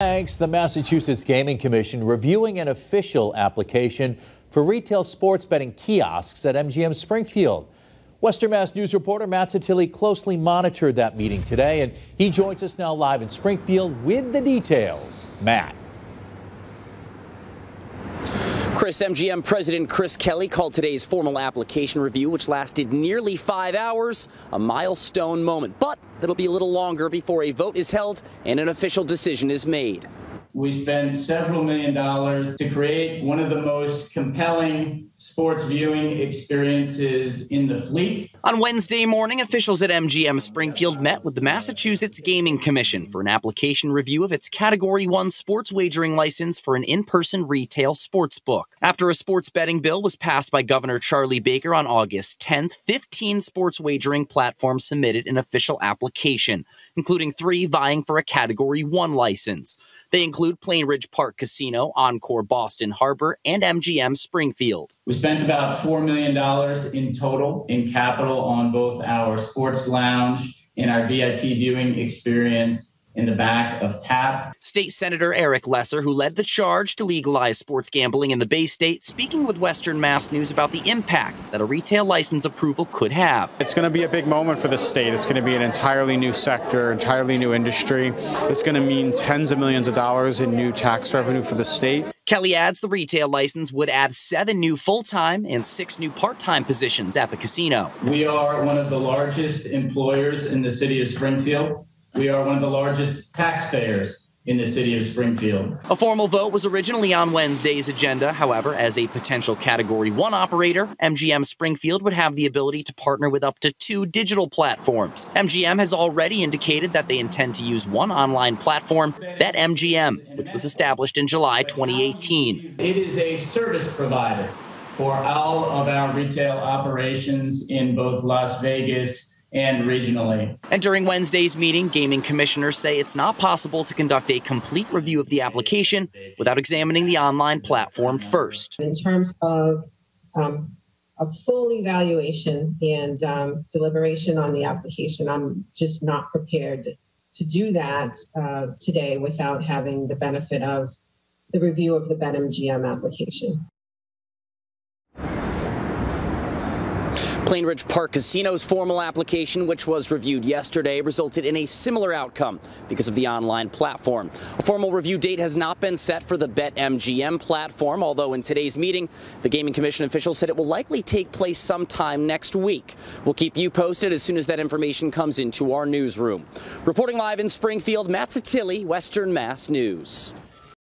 Thanks. The Massachusetts Gaming Commission reviewing an official application for retail sports betting kiosks at MGM Springfield. Western Mass News reporter Matt Satilli closely monitored that meeting today, and he joins us now live in Springfield with the details. Matt. Chris, MGM President Chris Kelley called today's formal application review, which lasted nearly five hours, a milestone moment. But it'll be a little longer before a vote is held and an official decision is made. We spent several million dollars to create one of the most compelling sports viewing experiences in the fleet. On Wednesday morning, officials at MGM Springfield met with the Massachusetts Gaming Commission for an application review of its Category 1 sports wagering license for an in person retail sports book. After a sports betting bill was passed by Governor Charlie Baker on August 10th, 15 sports wagering platforms submitted an official application, including three vying for a Category 1 license. They include Plainridge Park Casino, Encore Boston Harbor, and MGM Springfield. We spent about $4 million in total in capital on both our sports lounge and our VIP viewing experience in the back of TAP. State Senator Eric Lesser, who led the charge to legalize sports gambling in the Bay State, speaking with Western Mass News about the impact that a retail license approval could have. It's going to be a big moment for the state. It's going to be an entirely new sector, entirely new industry. It's going to mean tens of millions of dollars in new tax revenue for the state. Kelley adds the retail license would add seven new full time and six new part time positions at the casino. We are one of the largest employers in the city of Springfield. We are one of the largest taxpayers in the city of Springfield. A formal vote was originally on Wednesday's agenda. However, as a potential Category 1 operator, MGM Springfield would have the ability to partner with up to two digital platforms. MGM has already indicated that they intend to use one online platform, BetMGM, which was established in July 2018. It is a service provider for all of our retail operations in both Las Vegas and regionally. And during Wednesday's meeting, gaming commissioners say it's not possible to conduct a complete review of the application without examining the online platform first. In terms of um, a full evaluation and um, deliberation on the application, I'm just not prepared to do that uh, today without having the benefit of the review of the BetMGM application. Plainridge Park Casino's formal application, which was reviewed yesterday, resulted in a similar outcome because of the online platform. A formal review date has not been set for the BetMGM platform, although in today's meeting, the Gaming Commission official said it will likely take place sometime next week. We'll keep you posted as soon as that information comes into our newsroom. Reporting live in Springfield, Matt Satilli, Western Mass News.